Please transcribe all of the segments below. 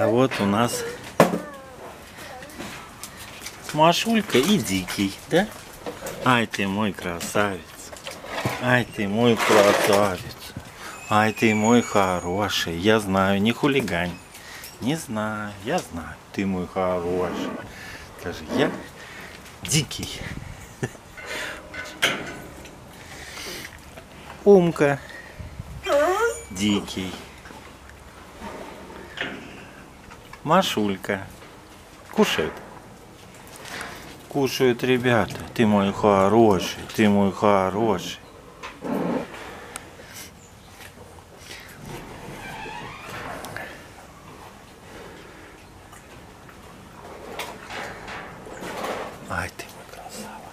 А вот у нас Машулька и Дикий, да? Ай ты мой красавец. Ай ты мой красавец. Ай ты мой хороший. Я знаю, не хулигань. Не знаю, я знаю. Ты мой хороший. Скажи, я дикий. Умка. Дикий. Машулька. Кушает. Кушают ребята. Ты мой хороший. Ты мой хороший. Ай ты мой красава.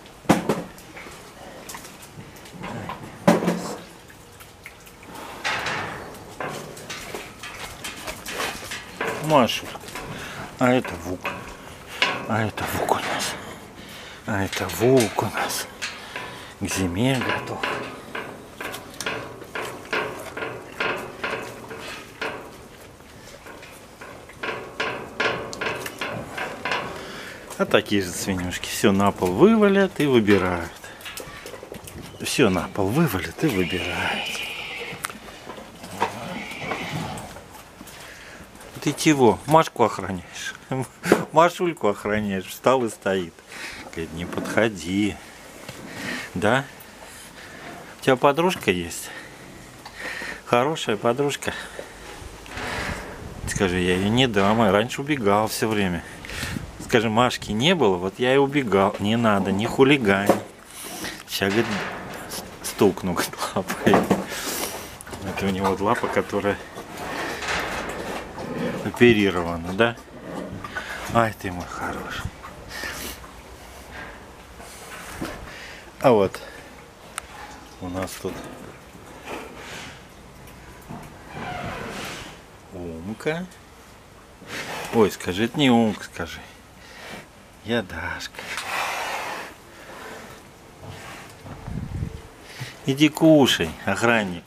Машу. А это Вук. А это Вук у нас. А это Вук у нас. К зиме готов. А такие же свинюшки. Все на пол вывалят и выбирают. Все на пол вывалят и выбирают. Ты чего? Машку охраняешь? Машульку охраняешь. Встал и стоит. Говорит, не подходи. Да? У тебя подружка есть? Хорошая подружка. Скажи, я ее не дам, я раньше убегал все время. Скажи, Машки не было, вот я и убегал. Не надо, не хулигань. Сейчас, говорит, стукну говорит, лапой. Это у него лапа, которая оперирована, да? Ай, ты мой хороший. А вот у нас тут Умка. Ой, скажи, это не Умка, скажи. Я Дашка. Иди кушай, охранник.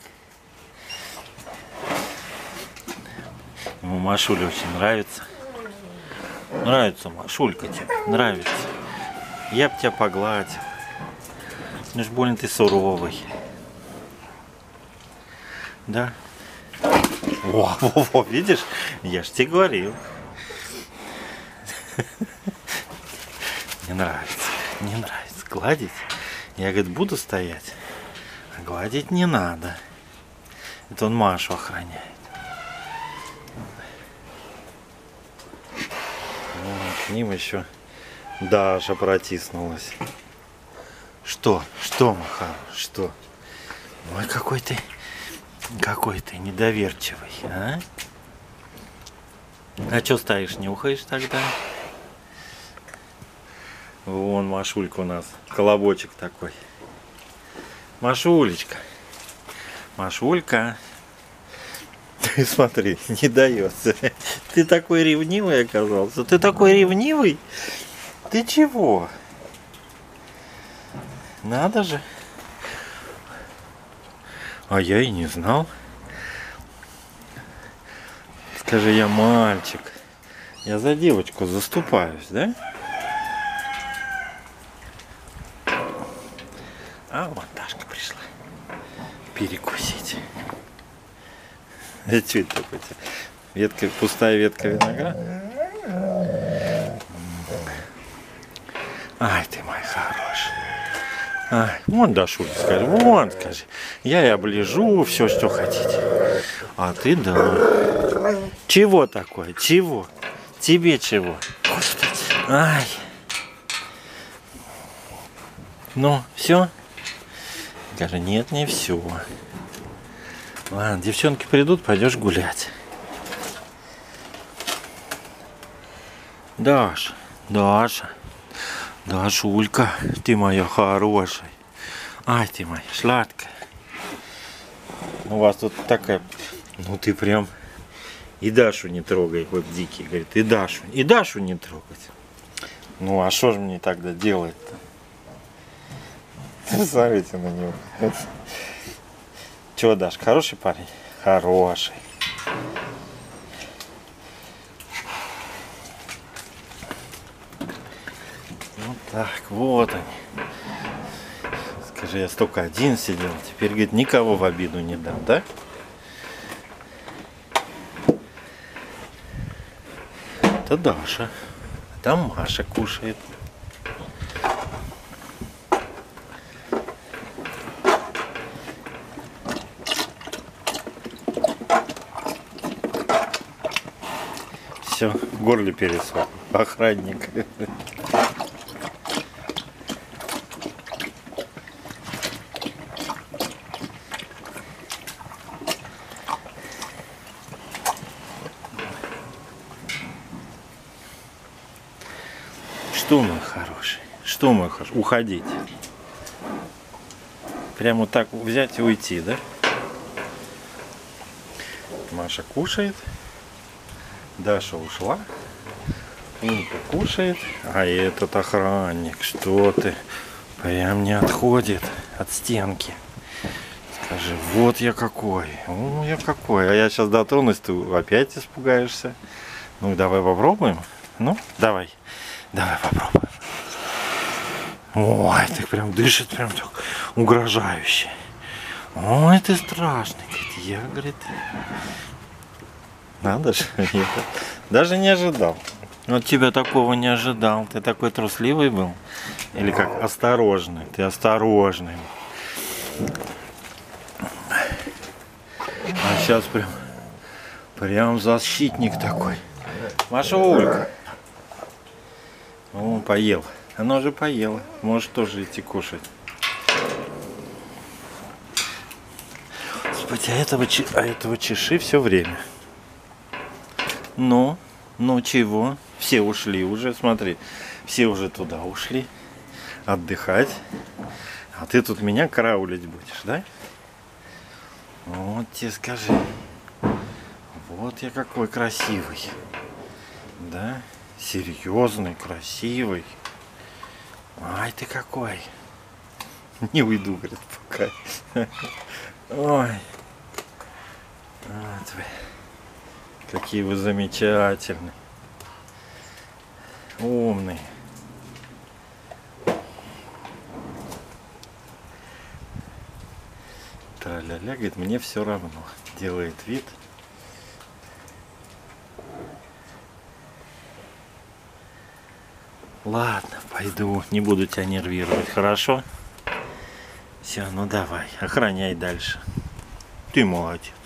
Ему Машуля очень нравится. Нравится, Машулька тебе, нравится. Я б тебя погладил. Ну ж больно ты суровый. Да? Во, во, во, видишь? Я ж тебе говорил. Не нравится, не нравится. Гладить? Я, говорит, буду стоять. А гладить не надо. Это он Машу охраняет. К ним еще Даша протиснулась. Что? Что, Маха? Что? Ой, какой ты, какой ты недоверчивый, а? А что стоишь, нюхаешь тогда? Вон Машулька у нас, колобочек такой. Машулечка. Машулька. Ты смотри, не дается. Ты такой ревнивый оказался. Ты такой ревнивый? Ты чего? Надо же. А я и не знал. Скажи, я мальчик. Я за девочку заступаюсь, да? А вон Дашка пришла. Перекусить. Это такое? Ветка, пустая ветка винограда? Ай, ты мой хороший. Ай, вон Дашуль, скажи, вон, скажи. Я и оближу все, что хотите. А ты да. Чего такое? Чего? Тебе чего? Ай. Ну, все? Скажи, нет, не все. Ладно, девчонки придут, пойдешь гулять. Даша, Даша, Дашулька, ты моя хорошая. Ай, ты моя сладкая. У вас тут такая, ну ты прям и Дашу не трогай, вот Дикий говорит, и Дашу, и Дашу не трогать. Ну а что же мне тогда делать-то? Смотрите на него. Чего, Даш, хороший парень? Хороший. Вот так, вот они. Скажи, я столько один сидел, теперь, говорит, никого в обиду не дам, да? Это Даша. А там Маша кушает. Все, в горле пересох. Охранник. Что, мой хороший? Что, мой хороший? Уходить. Прямо вот так взять и уйти, да? Маша кушает. Даша ушла. Инка кушает. А этот охранник, что ты? Прям не отходит от стенки. Скажи, вот я какой. О, я какой. А я сейчас дотронусь, ты опять испугаешься. Ну, давай попробуем. Ну, давай. Давай попробуем. Ой, ты прям дышит прям так угрожающе. Ой, ты страшный. Говорит, я, говорит, надо же, я даже не ожидал. Вот тебя такого не ожидал. Ты такой трусливый был? Или как осторожный? Ты осторожный. А сейчас прям, прям защитник такой. Машулька. О, поел. Она уже поела. Может тоже идти кушать. Господи, а этого, а этого чеши все время. Ну, ну чего? Все ушли уже, смотри. Все уже туда ушли. Отдыхать. А ты тут меня караулить будешь, да? Вот тебе скажи. Вот я какой красивый. Да? Серьезный, красивый. Ай, ты какой. Не уйду, говорит, пока. Ой. Вот вы. Какие вы замечательные. Умные. Тра-ля-ля, говорит, мне все равно. Делает вид. Ладно, пойду, не буду тебя нервировать, хорошо? Все, ну давай, охраняй дальше. Ты молодец.